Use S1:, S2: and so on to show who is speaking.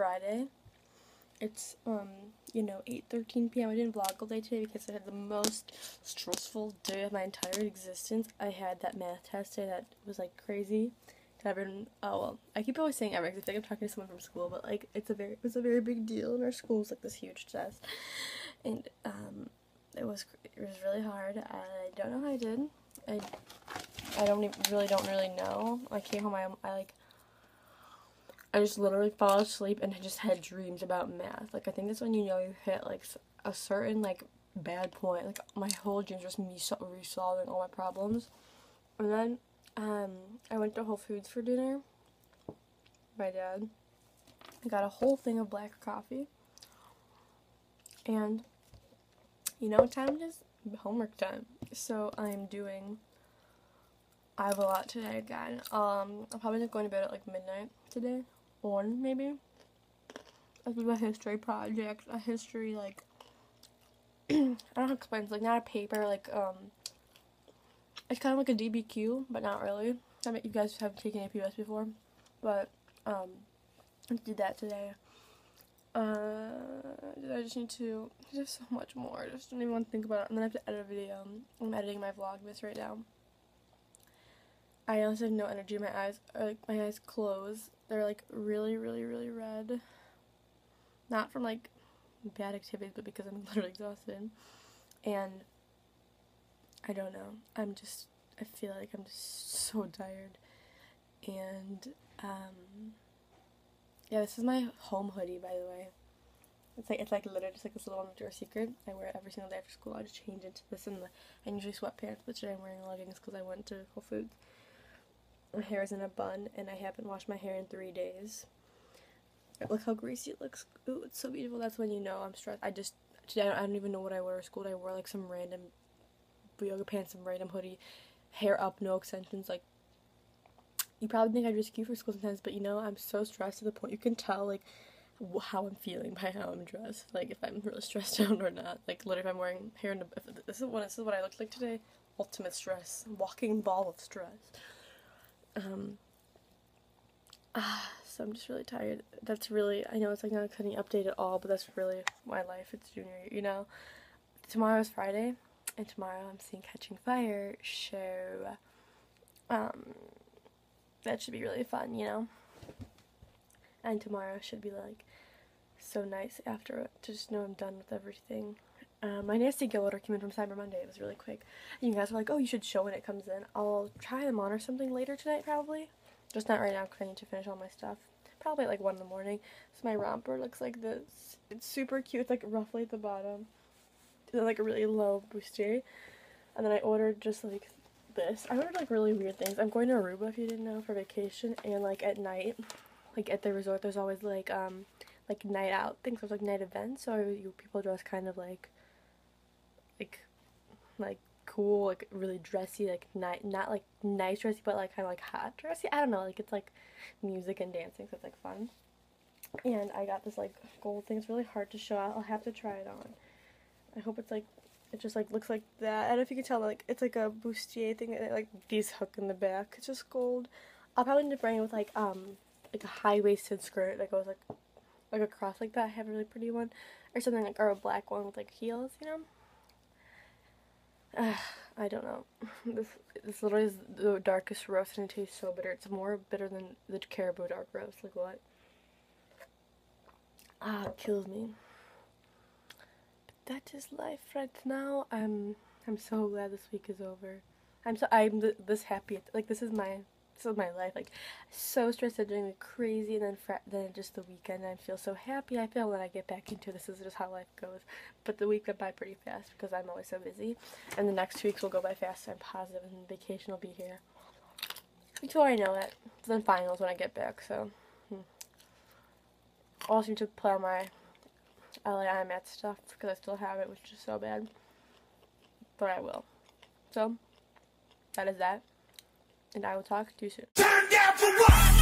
S1: Friday. It's um, you know, 8:13 p.m. I didn't vlog all day today because I had the most stressful day of my entire existence. I had that math test today that was like crazy. Everyone, oh well, I keep always saying ever because I think I'm talking to someone from school, but like it's a very, it was a very big deal in our school. It was like this huge test, and um, it was it was really hard. I don't know how I did. I I don't even, really don't really know. I came home. I I like I just literally fall asleep and I just had dreams about math. Like I think that's when you know you hit like a certain like bad point. Like my whole dreams just me so- resolving all my problems. And then um, I went to Whole Foods for dinner. My dad. I got a whole thing of black coffee. And you know what time it is? Homework time. So I'm doing I have a lot today again. Um I'm probably going to bed at like midnight today one maybe. This is a history project, a history like I don't know how to explain. It's like not a paper, like um, it's kind of like a DBQ, but not really. I mean, you guys have taken APUS before, but um, I did that today. Uh, I just need to. There's so much more. I just don't even want to think about it. And then I have to edit a video. I'm editing my vlog this right now. I also have no energy. My eyes are like my eyes close. They're like really, really, really red. Not from like bad activities, but because I'm literally exhausted. And I don't know. I'm just I feel like I'm just so tired. And um yeah, this is my home hoodie by the way. It's like it's like literally just like this little Victoria's Secret. I wear it every single day after school. I just change into this and the and usually sweatpants, but today I'm wearing leggings because I went to Whole Foods my hair is in a bun and I haven't washed my hair in three days. Look how greasy it looks. Ooh, it's so beautiful. That's when you know I'm stressed. I just, today I don't even know what I wore to school. I wore like some random yoga pants, some random hoodie, hair up, no extensions. Like, you probably think I dress cute for school sometimes, but you know, I'm so stressed to the point you can tell, like, how I'm feeling by how I'm dressed. Like, if I'm really stressed out or not. Like, literally, if I'm wearing hair in a, this is what this is what I look like today. Ultimate stress, walking ball of stress. Um, ah, so I'm just really tired. That's really, I know it's like not a cutting update at all, but that's really my life. It's junior year, you know? Tomorrow's Friday, and tomorrow I'm seeing Catching Fire show. Um, that should be really fun, you know? And tomorrow should be like so nice after to just know I'm done with everything. Uh, my Nasty Gal order came in from Cyber Monday. It was really quick. You guys were like, oh, you should show when it comes in. I'll try them on or something later tonight, probably. Just not right now because I need to finish all my stuff. Probably at like 1 in the morning. So my romper looks like this. It's super cute. It's like roughly at the bottom. It's like a really low bustier. And then I ordered just like this. I ordered like really weird things. I'm going to Aruba, if you didn't know, for vacation. And like at night, like at the resort, there's always like, um, like night out things. There's like night events. So you, people dress kind of like like like cool, like really dressy, like not not like nice dressy, but like kind of like hot dressy. I don't know, like it's like music and dancing, so it's like fun. And I got this like gold thing. It's really hard to show. I'll have to try it on. I hope it's like it just like looks like that. I don't know if you can tell. Like it's like a bustier thing. And, like these hook in the back. It's just gold. I'll probably need to bring it with like um like a high waisted skirt that goes like like across like that. I have a really pretty one or something like or a black one with like heels. You know. Uh, I don't know. This this literally is the darkest roast and it tastes so bitter. It's more bitter than the Caribou dark roast. Like what? Ah, it kills me. But that is life right now. I'm I'm so glad this week is over. I'm so I'm th this happy. Like this is my of my life. Like so stressed out doing the crazy, and then then just the weekend. I feel so happy. I feel when I get back into this is just how life goes. But the week went by pretty fast because I'm always so busy, and the next two weeks will go by fast. I'm positive, and vacation will be here before I know it. Then finals when I get back. So. Hmm. Also need to play on my LAI math stuff because I still have it, which is so bad. But I will. So, that is that and I will talk to you soon.